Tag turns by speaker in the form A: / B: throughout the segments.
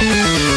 A: Música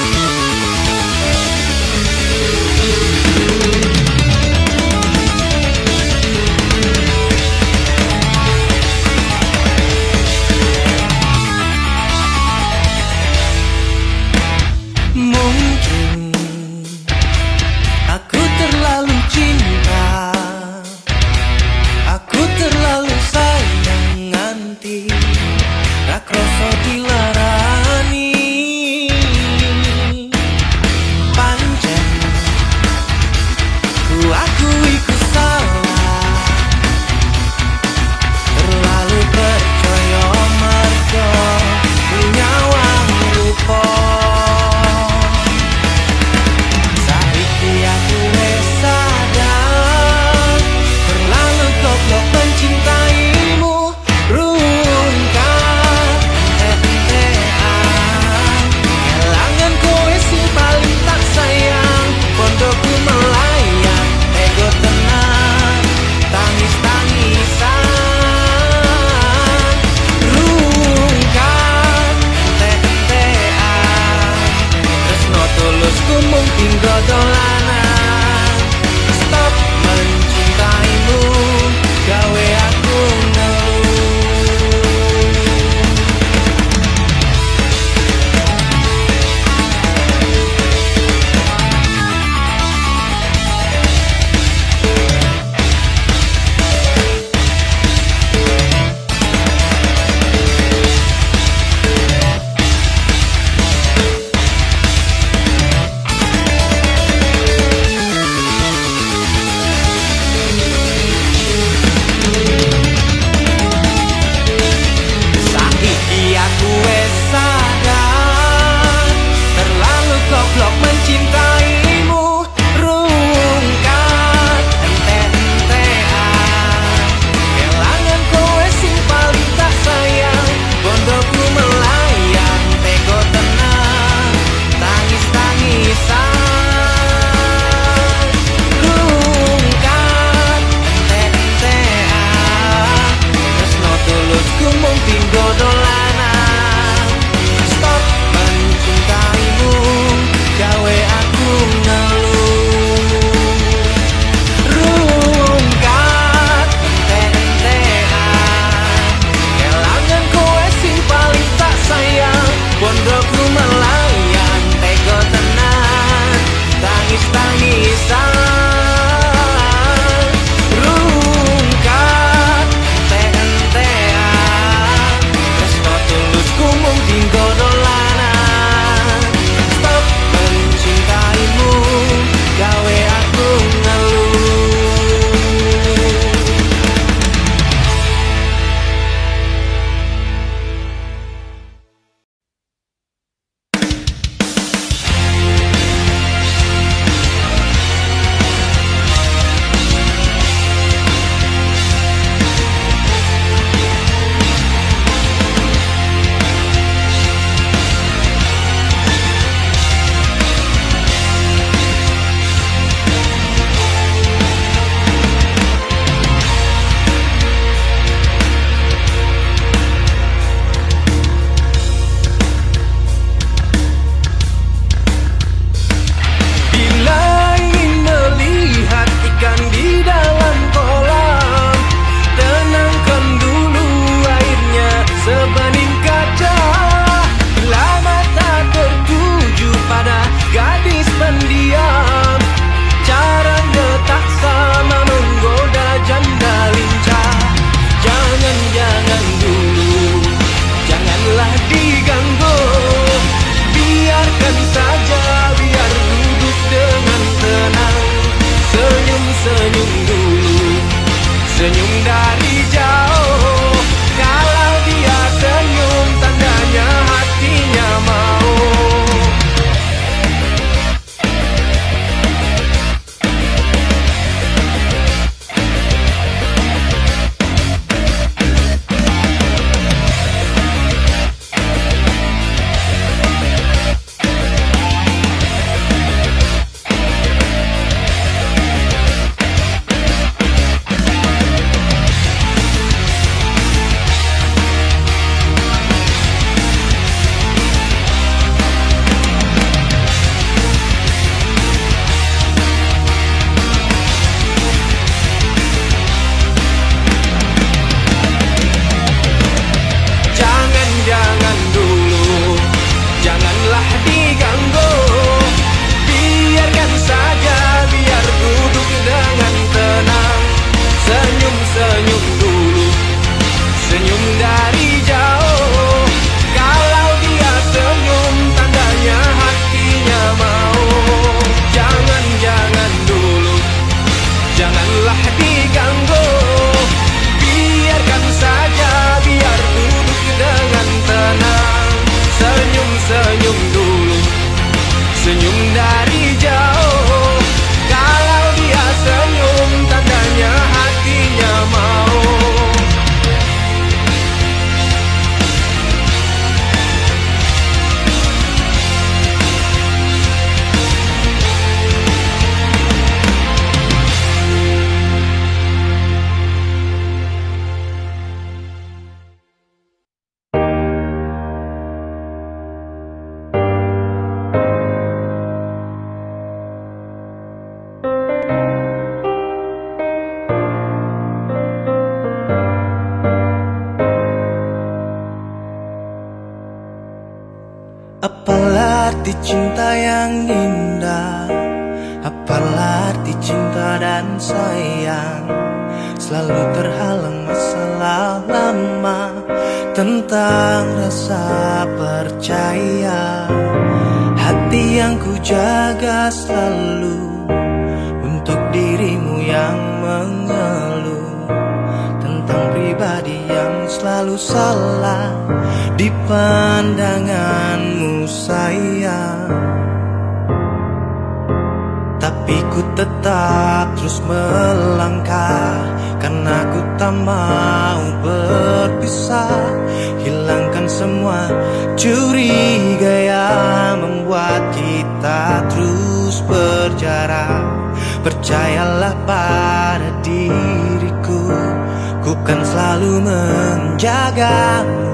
A: menjagamu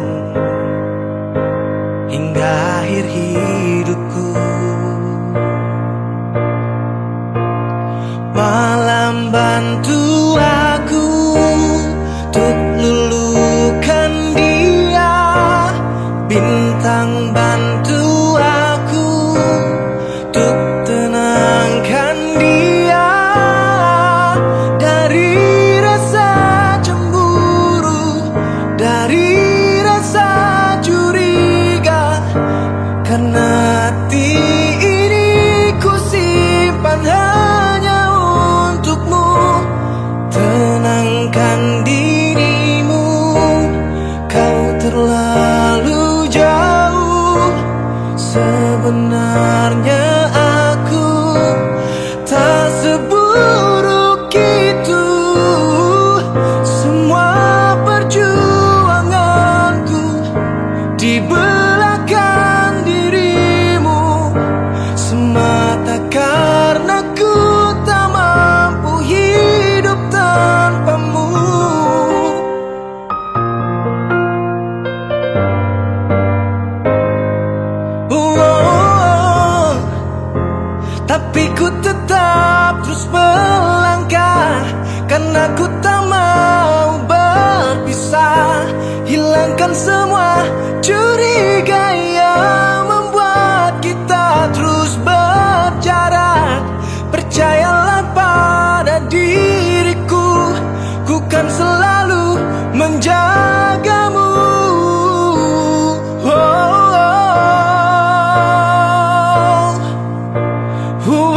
A: Hingga akhir hidupku. Malam bantu who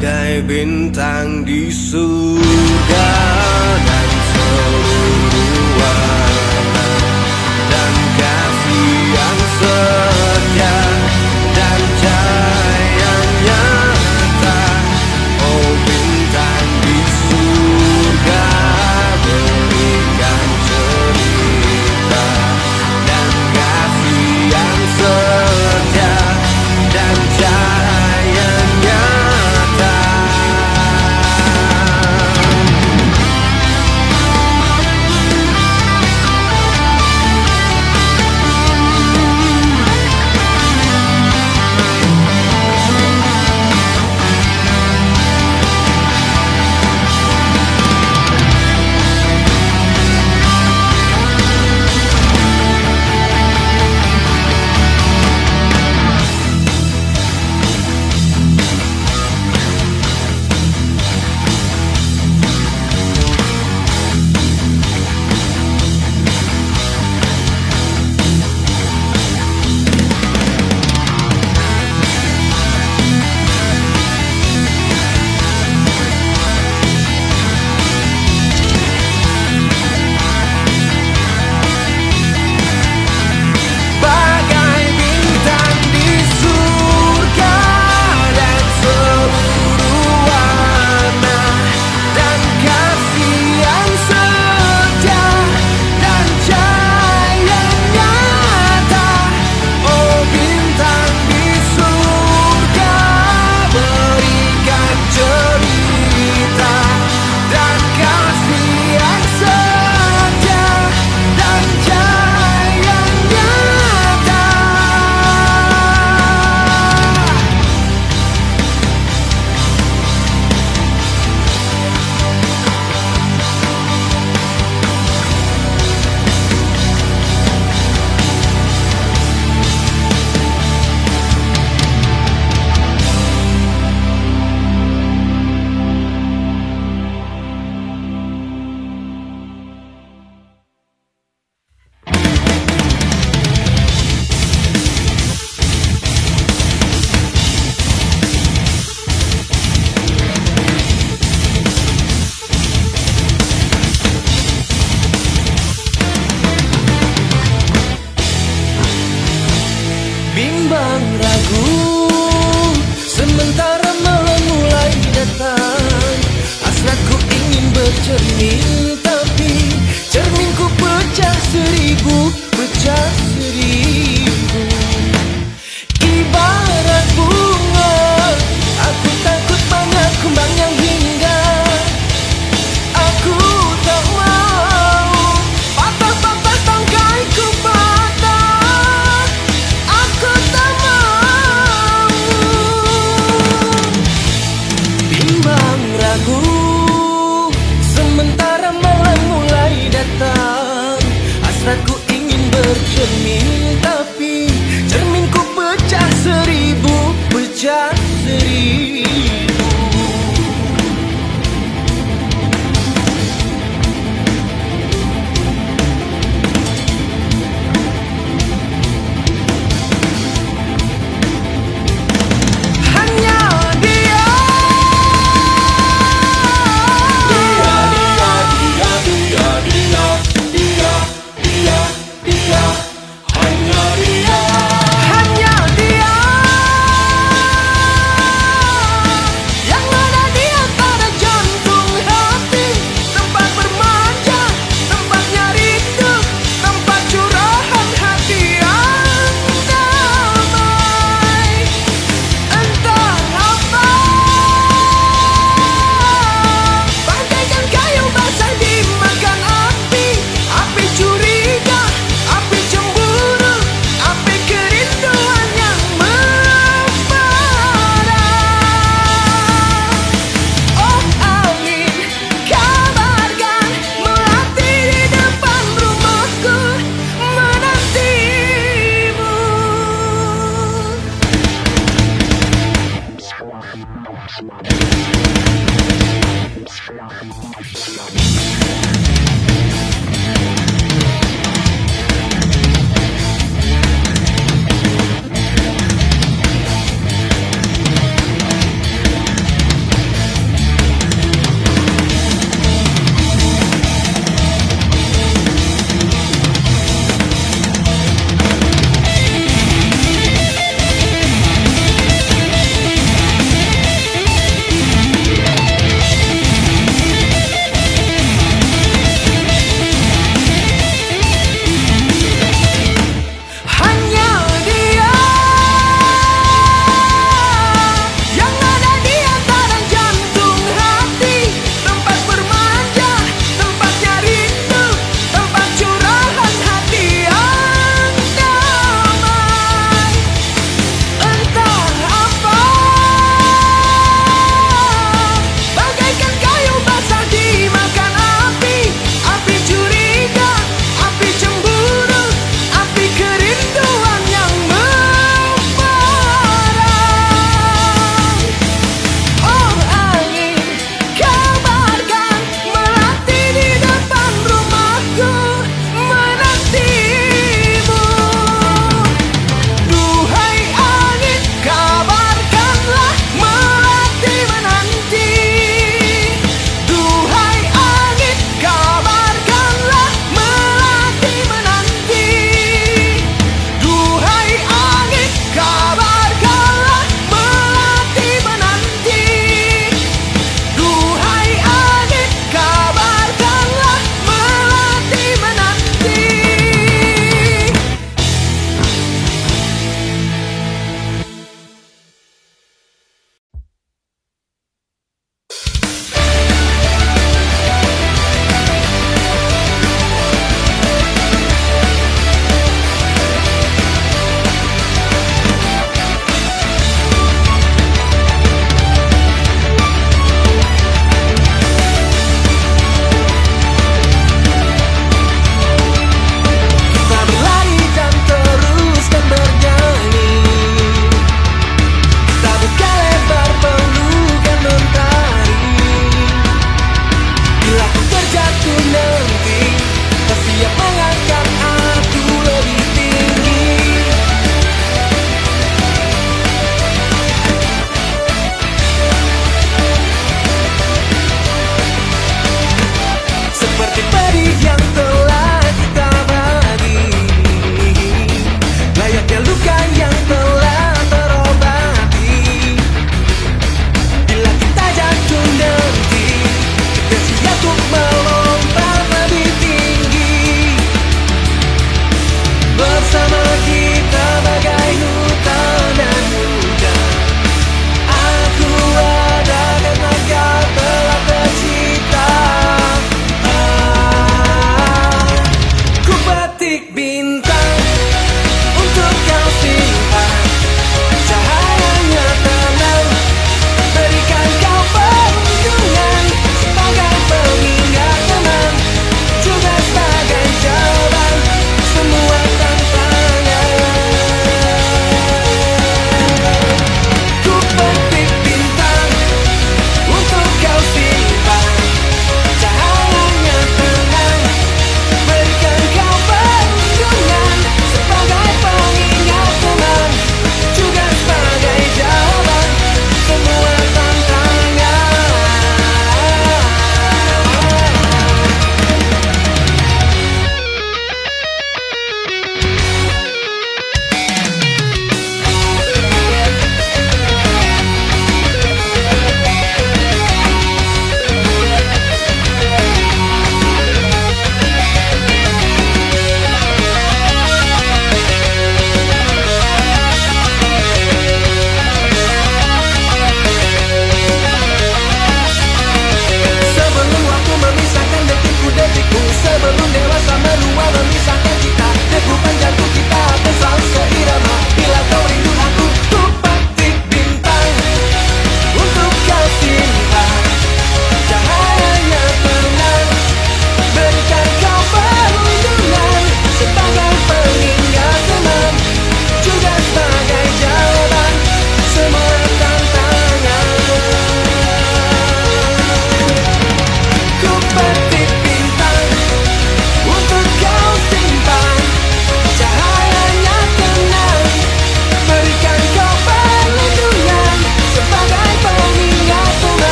A: Bagai bintang di surga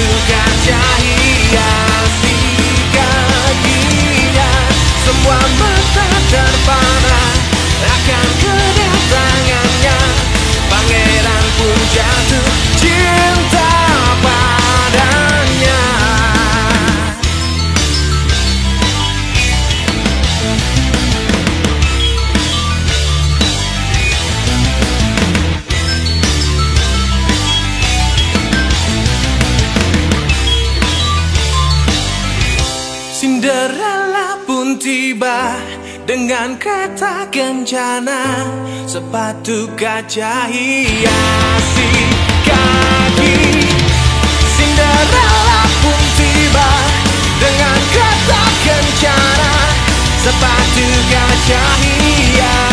A: Sengaja hiasi kakinya. Semua mata terbang kencana Sepatu kaca hiasi kaki. Cinderella pun tiba Dengan kata kencana Sepatu kaca hiasi.